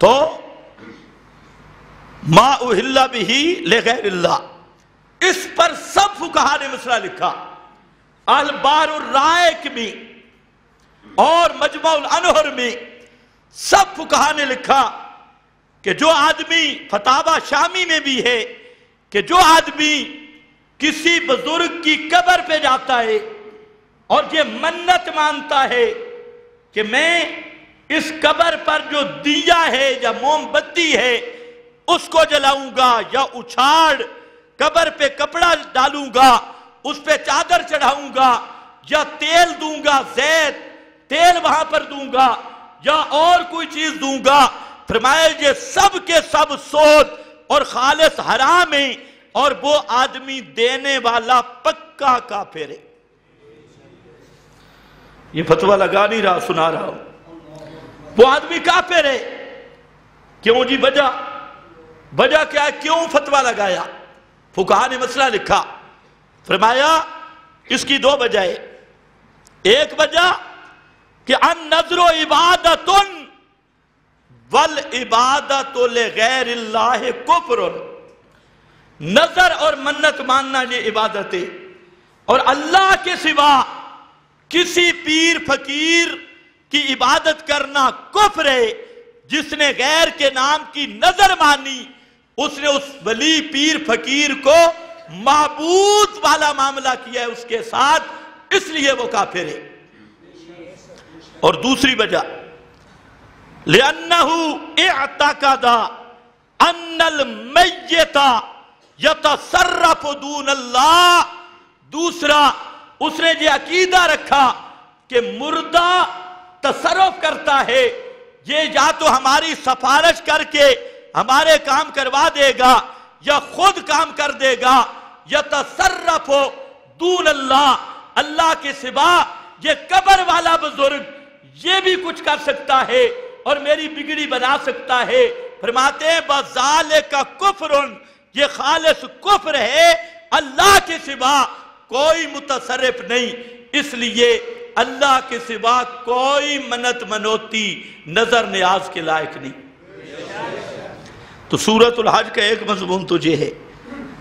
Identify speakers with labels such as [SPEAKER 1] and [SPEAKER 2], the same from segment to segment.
[SPEAKER 1] تو ما اہل بھی لغیر اللہ اس پر سب فقہا نے مسئلہ لکھا، البار الرائق میں اور مجمع الانہر میں سب فقہا نے لکھا کہ جو آدمی فتاوہ شامی میں بھی ہے، کہ جو آدمی کسی بزرگ کی قبر پہ جاتا ہے اور یہ منت مانتا ہے کہ میں اس قبر پر جو دیا ہے یا موم بتی ہے، اس کو جلاؤں گا یا اچھاڑ قبر پہ کپڑا ڈالوں گا، اس پہ چادر چڑھاؤں گا یا تیل دوں گا، زیت، تیل وہاں پر دوں گا یا اور کوئی چیز دوں گا۔ فرمایا یہ سب کے سب سوچ اور خالص حرام ہے اور وہ آدمی دینے والا پکا کافر ہے۔ یہ فتوہ لگا نہیں رہا، سنا رہا ہوں۔ وہ آدمی کافر ہے کیوں جی وجہ؟ وجہ کیا ہے؟ کیوں فتوہ لگایا؟ فقہ نے مسئلہ لکھا۔ فرمایا، اس کی دو وجہ ہے ایک وجہ کہ ان نظر و عبادت والعبادت لغیر اللہ کفر۔ نظر اور منت ماننا یہ عبادت ہے اور اللہ کے سوا کسی پیر، فقیر کی عبادت کرنا کفر ہے، جس نے غیر کے نام کی نظر مانی، اس نے اس ولی پیر فقیر کو معبود والا معاملہ کیا ہے، اس کے ساتھ، اس لیے وہ کافر ہے۔ اور دوسری وجہ، لِأَنَّهُ اِعْتَقَدَ أَنَّ الْمَيِّتَ يَتَصَرَّفُ دُونَ اللَّهِ۔ دوسرا، اس نے یہ عقیدہ رکھا کہ مردہ تصرف کرتا ہے، یہ یا تو ہماری سفارش کر کے ہمارے کام کروا دے گا یا خود کام کر دے گا، یا تصرف ہو دون اللہ اللہ کے سوا یہ قبر والا بزرگ یہ بھی کچھ کر سکتا ہے اور میری بگڑی بنا سکتا ہے۔ فرماتے ہیں بزال کا کفرن یہ خالص کفر ہے، اللہ کے سوا کوئی متصرف نہیں۔ اس لیے اللہ کے سوا کوئی منت منوتی نظر نیاز کے لائق نہیں۔ تو سورت الحج کا ایک مضمون تجھے ہے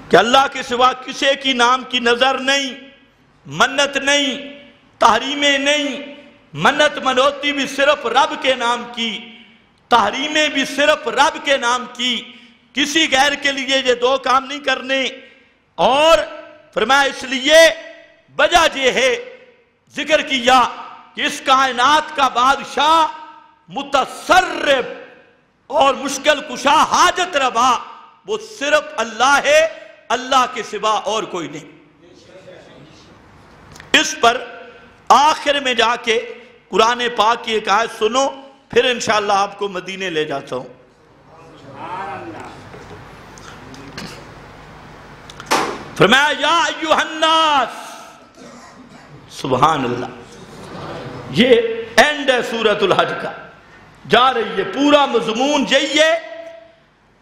[SPEAKER 1] کہ اللہ کے سوا کسے کی نام کی نظر نہیں، منت نہیں، تحریمیں نہیں، منت منوتی بھی صرف رب کے نام کی، تحریمیں بھی صرف رب کے نام کی، کسی غیر کے لیے یہ دو کام نہیں کرنے۔ اور فرمایا اس لیے وجہ یہ ہے ذکر کیا کہ اس کائنات کا بادشاہ متصرف اور مشکل کشا حاجت روا، وہ صرف اللہ ہے، اللہ کے سوا اور کوئی نہیں۔ اس پر آخر میں جا کے قرآن پاک کی ایک آیت سنو، پھر انشاءاللہ آپ کو مدینے لے جاتا ہوں۔ فرمایا، یا ایوہ الناس سبحان اللہ۔ یہ اینڈ ہے سورت الحج کا۔ جا رہی ہے، پورا مضمون یہی ہے۔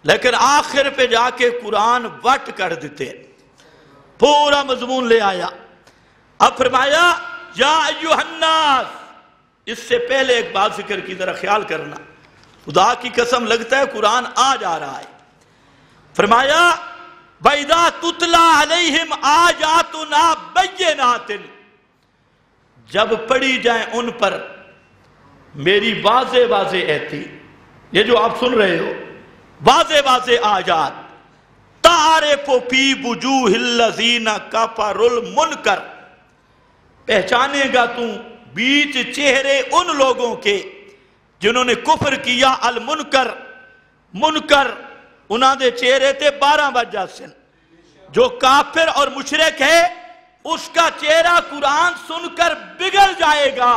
[SPEAKER 1] لیکن آخر پہ جا کے قرآن وٹ کر دیتے پورا مضمون لے آیا۔ اب فرمایا، یا ایوہ الناس۔ اس سے پہلے ایک بات ذکر کی، ذرا خیال کرنا۔ خدا کی قسم لگتا ہے قرآن آ جا رہا ہے۔ فرمایا، وَإِذَا تُتْلَى عَلَيْهِمْ آجَاتُنَا بَيِّنَاتٍ جب پڑھی جائیں ان پر، میری واضح واضح ایتی یہ جو آپ سن رہے ہو، واضح واضح آجات تَعْرِفُ فِي بُجُوهِ الَّذِينَ كَفَرُ الْمُنْكَرِ پہچانے گا تم بیچ چہرے ان لوگوں کے جنہوں نے کفر کیا، المنکر۔ منکر، انہاں دے چہرے تے بارہ بجا سن۔ جو کافر اور مشرک ہے اس کا چہرہ قرآن سن کر بگڑ جائے گا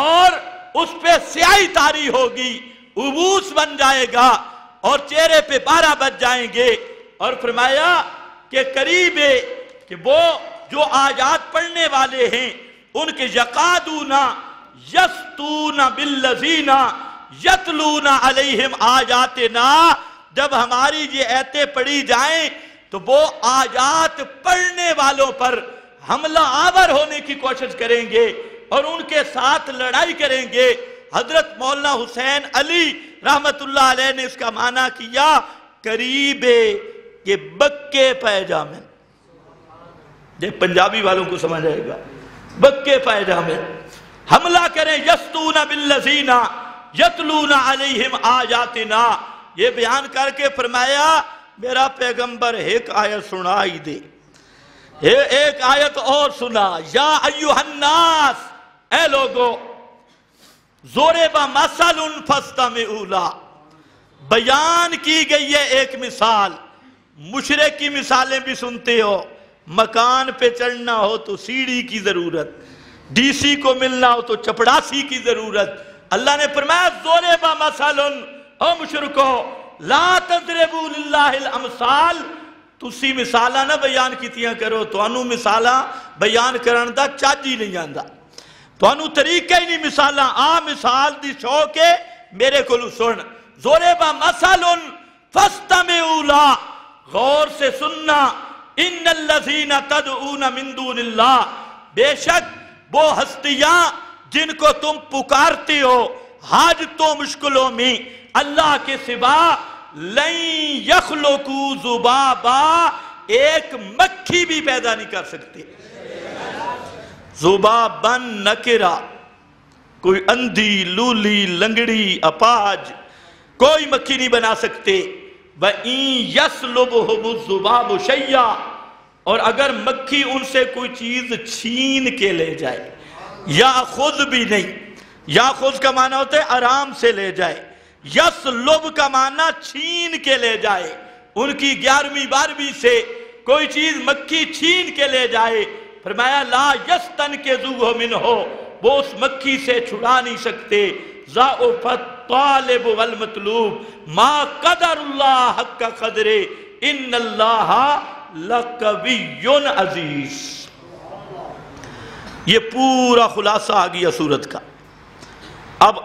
[SPEAKER 1] اور اس پہ سیاہی تاری ہوگی، عبوس بن جائے گا اور چہرے پہ بارہ بج جائیں گے۔ اور فرمایا کہ قریب ہے کہ وہ جو آجات پڑھنے والے ہیں، ان کے یقادونا یستونا باللزینا یتلونا علیہم آجاتنا جب ہماری یہ ایتیں پڑھی جائیں تو وہ آجات پڑھنے والوں پر حملہ آور ہونے کی کوشش کریں گے اور ان کے ساتھ لڑائی کریں گے۔ حضرت مولانا حسین علی رحمت اللہ علیہ نے اس کا معنی کیا قریبے یہ بکے پیجامے یہ پنجابی والوں کو سمجھ آئے گا۔ بکے پیجامے حملہ کریں، یستون باللزین یتلون علیہم آیاتنا۔ یہ بیان کر کے فرمایا، میرا پیغمبر ایک آیت سنائی دے۔ ایک آیت اور سنا، یا ایوہ الناس، اے لوگو زورے با مسل فستم اولا بیان کی گئی ہے ایک مثال، مشرق کی مثالیں بھی سنتے ہو، مکان پہ چڑھنا ہو تو سیڑھی کی ضرورت، ڈی سی کو ملنا ہو تو چپڑاسی کی ضرورت۔ اللہ نے فرمایا زورے با مسل او مشرکو، لا تضربو للہ الامثال تسی مثالہ نہ بیان کیتیاں کرو تو انو مثالہ بیان کرن دا چاجی نہیں آندہ تو انو طریقہ ہی نہیں مثالہ آ مثال دی شوکے میرے کلو سن۔ زورے با مسلن فستمعولا غور سے سننا۔ ان اللذین تدعون من دون اللہ، بے شک وہ ہستیاں جن کو تم پکارتے ہو، حاجتوں مشکلوں میں، اللہ کے سوا لئی یخلقو زبابا ایک مکھی بھی پیدا نہیں کر سکتے۔ زبابن نکرا، کوئی اندھی، لولی، لنگڑی، اپاج، کوئی مکھی نہیں بنا سکتے۔ وَإِن يَسْلُبُهُمُ الزُّبَابُ شَيَّا اور اگر مکھی ان سے کوئی چیز چھین کے لے جائے، یا خود بھی نہیں، یا خود کا معنی ہوتا ہے آرام سے لے جائے۔ یس لب کا معنی چھین کے لے جائے۔ ان کی گیارہویں بارہویں سے کوئی چیز مکھی چھین کے لے جائے۔ فرمایا، لا یس تن کے زوہ من ہو، وہ اس مکھی سے چھڑا نہیں سکتے۔ زاؤفت طالب والمطلوب، ما قدر اللہ حق کا قدرے، ان اللہ لقوی عزیز۔ یہ پورا خلاصہ آگیا صورت کا۔ اب